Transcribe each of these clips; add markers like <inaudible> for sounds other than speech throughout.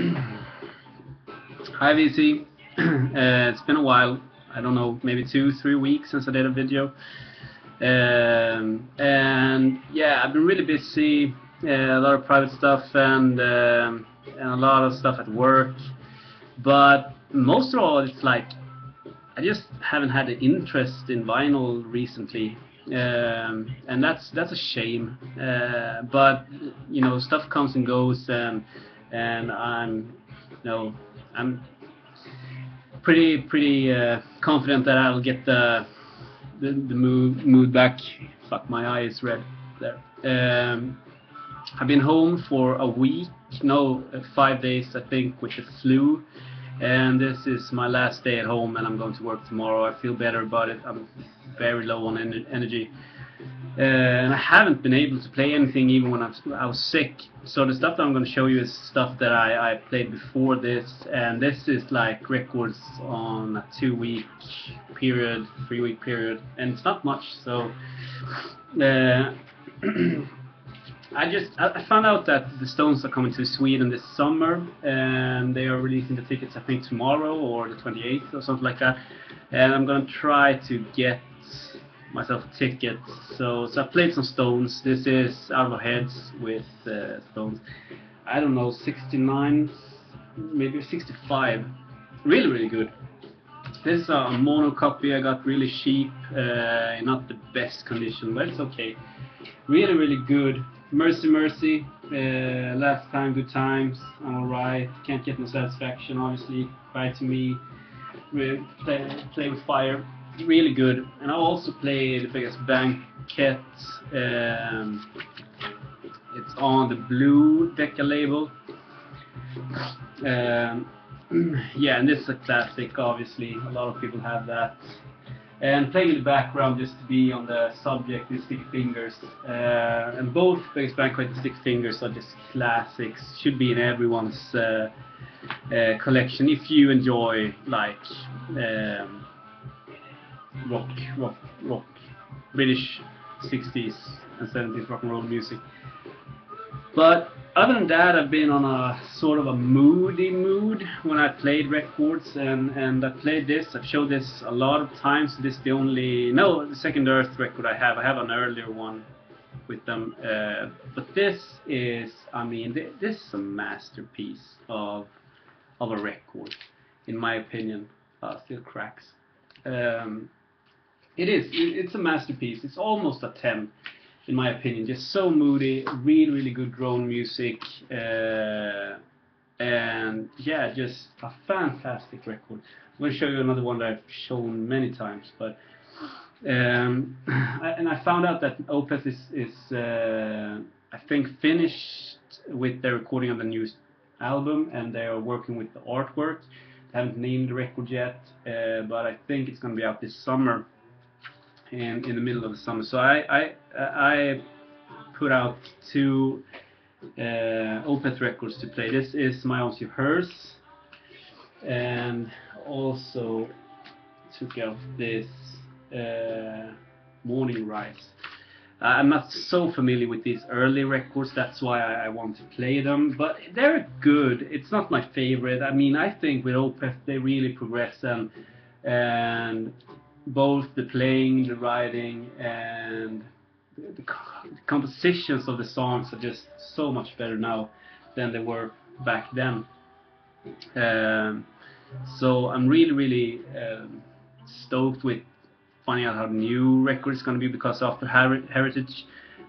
Hi VC. <clears throat> uh, it's been a while. I don't know, maybe two, three weeks since I did a video. Um, and yeah, I've been really busy. Uh, a lot of private stuff and, um, and a lot of stuff at work. But most of all, it's like I just haven't had an interest in vinyl recently. Um, and that's that's a shame. Uh, but you know, stuff comes and goes, and and I'm you know I'm pretty pretty uh, confident that I'll get the the, the mood mood back. Fuck, my eye is red there. Um, I've been home for a week, no, five days I think, with the flu, and this is my last day at home, and I'm going to work tomorrow. I feel better about it. I'm very low on en energy. Uh, and I haven't been able to play anything even when I was, I was sick. So the stuff that I'm going to show you is stuff that I, I played before this, and this is like records on a two-week period, three-week period, and it's not much. So uh, <clears throat> I just I found out that the Stones are coming to Sweden this summer, and they are releasing the tickets I think tomorrow or the 28th or something like that. And I'm gonna try to get myself a ticket. So, so I played some Stones. This is Our Heads with uh, Stones. I don't know, 69, maybe 65. Really, really good. This is a mono copy I got really cheap, uh, not the best condition, but it's okay. Really, really good. Mercy, Mercy, uh, Last Time, Good Times, I'm alright. Can't get no satisfaction, obviously. Cry to Me, play, play with Fire really good. And I also play the Beggars Banquet. Um, it's on the Blue Decca label. Um, <clears throat> yeah, and this is a classic, obviously. A lot of people have that. And playing in the background just to be on the subject is Sticky Fingers. Uh, and both Beggars Banquet and Sticky Fingers are just classics. Should be in everyone's uh, uh, collection if you enjoy like um, rock, rock, rock, British 60s and 70s rock and roll music. But other than that, I've been on a sort of a moody mood when I played records, and and I played this. I've showed this a lot of times. This is the only no, the second Earth record I have. I have an earlier one with them, uh, but this is, I mean, th this is a masterpiece of of a record, in my opinion. Uh, still cracks. Um, it is. It's a masterpiece. It's almost a 10, in my opinion. Just so moody, really, really good drone music, uh, and yeah, just a fantastic record. I'm going to show you another one that I've shown many times, but um, <clears throat> I, and I found out that Opeth is, is uh, I think, finished with the recording of the new album, and they are working with the artwork. I haven't named the record yet, uh, but I think it's going to be out this summer in in the middle of the summer. So I I I put out two uh, Opeth records to play. This is My Your Hearse, and also took out this uh, Morning Rise. I'm not so familiar with these early records, that's why I, I, want to play them, but they're good. It's not my favorite. I mean, I think with Opeth they really progress and and both the playing, the writing, and the, compositions of the songs are just so much better now than they were back then. Um, so I'm really, really um, stoked with finding out how the new record is going to be because after Her Heritage,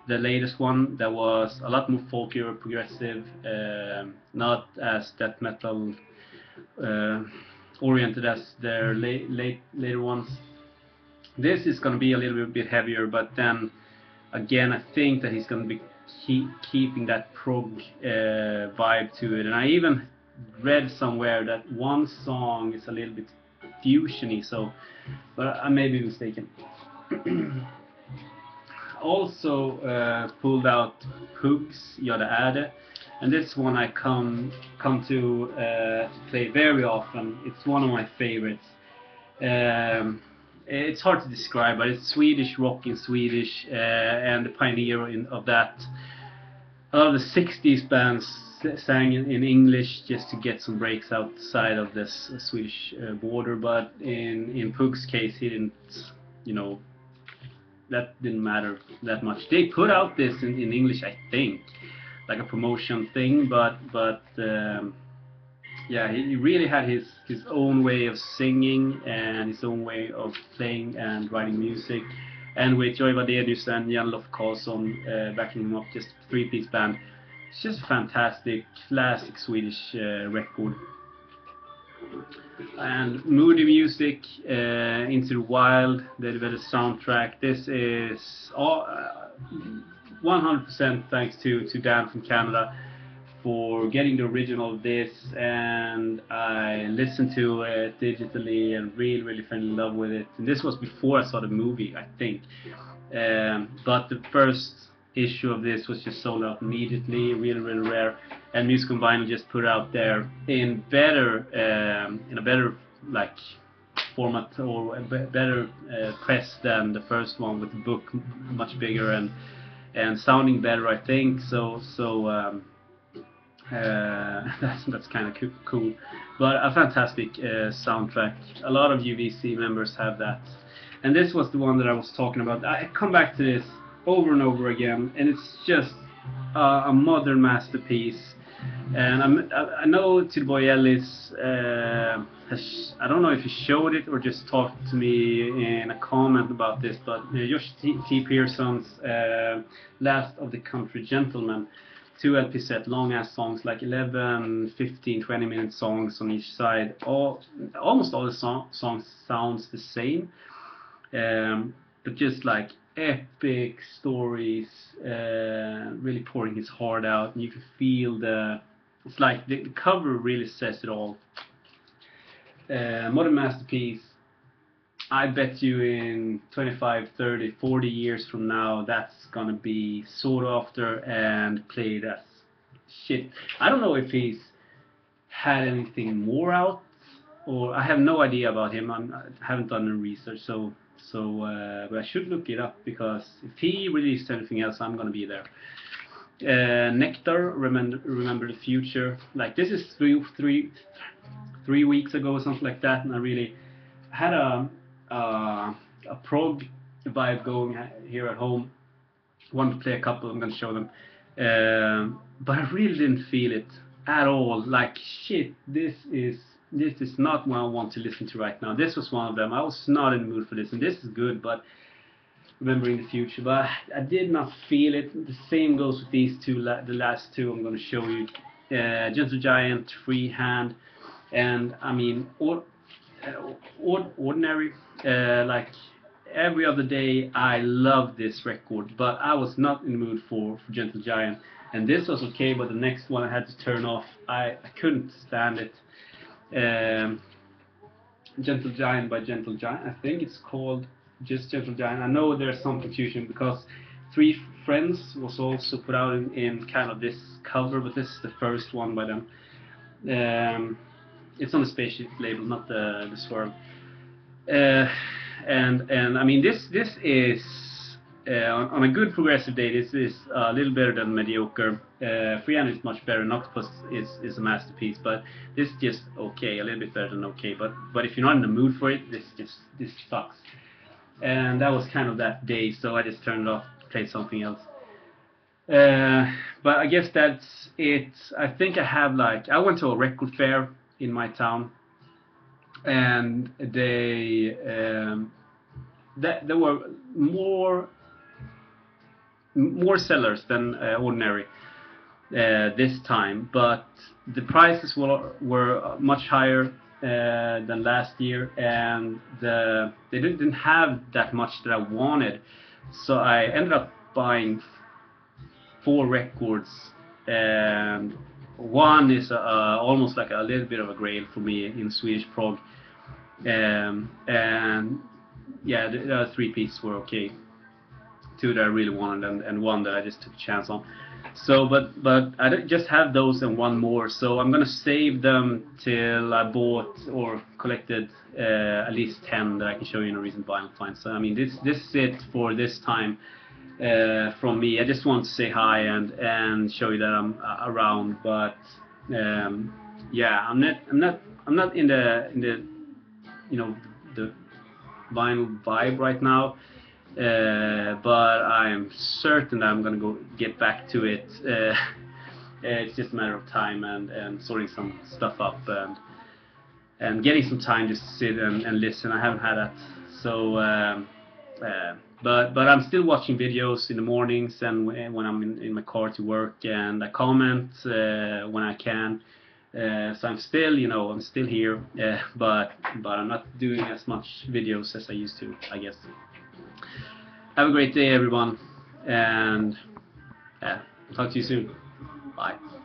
the latest one, that was a lot more folkier, progressive, uh, not as death metal uh, oriented as their late later ones. This is going to be a little bit heavier, but then again, I think that he's going to be keep, keeping that prog uh, vibe to it. And I even read somewhere that one song is a little bit fusiony, so, but I may be mistaken. <clears throat> also uh, pulled out Pugh's Yada Ade, and this one I come come to uh, play very often. It's one of my favorites. Um, it's hard to describe, but it's Swedish rock in Swedish, uh, and the pioneer in, of that. A lot of the 60s bands sang in, in English just to get some breaks outside of this Swedish uh, border. But in in Pugh's case, he didn't, you know, that didn't matter that much. They put out this in, in English, I think, like a promotion thing. But but um, yeah, he, really had his his own way of singing and his own way of playing and writing music. And with Jojje Wadenius and Janne Loffe Carlsson uh, backing him up, just three-piece band. It's just a fantastic, classic Swedish uh, record. And moody music, uh, Into the Wild, the the soundtrack. This is all, uh, 100% thanks to, to Dan from Canada for getting the original of this and I listened to it digitally and really really fell in love with it. And this was before I saw the movie I think. Um, but the first issue of this was just sold out immediately really really rare. And Music on just put out there in better um, in a better like format or better uh, press than the first one with the book much bigger and and sounding better I think. So so um, uh, <laughs> that's that's kind of cool, but a fantastic uh, soundtrack. A lot of UVC members have that, and this was the one that I was talking about. I come back to this over and over again, and it's just a modern masterpiece. And I'm, I, I know Tilboy Ellis, uh, has, I don't know if he showed it or just talked to me in a comment about this, but uh, Josh T. T. Pearson's Last of the Country Gentlemen two LP set, long ass songs, like 11, 15, 20 minute songs on each side. All almost all the song, songs sounds the same, um, but just like epic stories, uh, really pouring his heart out, and you can feel the. It's like the, the cover really says it all. Uh, modern masterpiece. I bet you in 25, 30, 40 years from now, that's gonna be sought after and played as shit. I don't know if he's had anything more out, or I have no idea about him. I'm, I haven't done any research, so so uh, but I should look it up because if he released anything else, I'm gonna be there. Uh, Nektar, remember, remember the future. Like this is three, three, three weeks ago or something like that, and I really had a uh, a prog vibe going here at home. Wanted to play a couple. I'm gonna show them, um, but I really didn't feel it at all. Like shit, this is this is not what I want to listen to right now. This was one of them. I was not in the mood for this, and this is good, but remembering the future. But I did not feel it. The same goes with these two. The last two I'm gonna show you. Uh, Gentle Giant, Freehand, and I mean, uh, or, ordinary. Uh, like every other day, I love this record, but I was not in the mood for, for Gentle Giant. And this was okay, but the next one I had to turn off. I, I couldn't stand it. Um, Gentle Giant by Gentle Giant, I think it's called just Gentle Giant. I know there's some confusion because Three Friends was also put out in, in kind of this cover, but this is the first one by them. Um, it's on the spaceship label, not the the. Uh, and and I mean this this is uh, on, on a good progressive day. This is a little better than mediocre. Uh, Freehand is much better. and Octopus is is a masterpiece, but this is just okay, a little bit better than okay. But but if you're not in the mood for it, this just this sucks. And that was kind of that day, so I just turned it off, played something else. Uh, but I guess that's it. I think I have like I went to a record fair in my town, and they um, that there were more more sellers than uh, ordinary uh, this time, but the prices were were much higher uh, than last year, and the they didn't, didn't have that much that I wanted, so I ended up buying four records, and one is uh, almost like a little bit of a grail for me in Swedish prog, um, and yeah, the, the three pieces were okay. Two that I really wanted, and, and one that I just took a chance on. So, but but I just have those and one more. So I'm gonna save them till I bought or collected uh, at least ten that I can show you in a recent vinyl find. So I mean, this this is it for this time. Uh, from me. I just want to say hi and and show you that I'm uh, around. But um, yeah, I'm not I'm not I'm not in the in the you know the vinyl vibe right now. Uh, but I'm certain that I'm gonna go get back to it. <laughs> Uh, it's just a matter of time and, and sorting some stuff up and and getting some time just to sit and, and listen. I haven't had that, so um, uh, but but I'm still watching videos in the mornings and when I'm in, in my car to work and I comment uh, when I can. Uh, so I'm still, you know, I'm still here, uh, <laughs> but but I'm not doing as much videos as I used to, I guess. Have a great day, everyone, and yeah, talk to you soon. Bye.